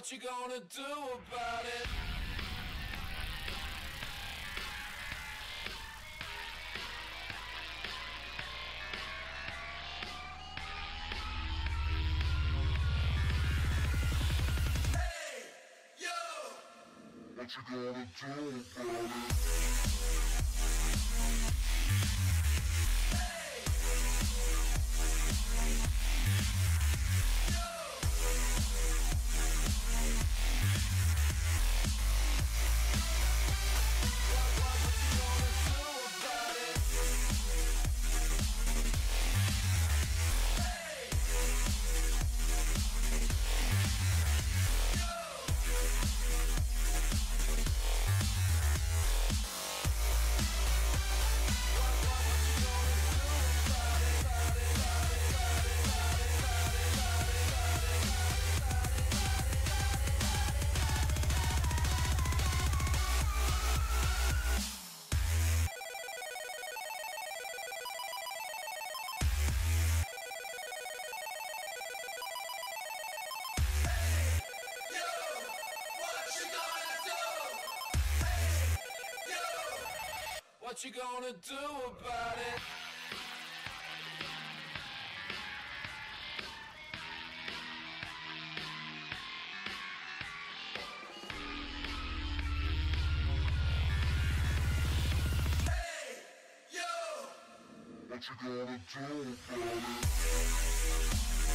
What you gonna do about it? What you gonna do about it? What you gonna do about it? What you gonna do about it?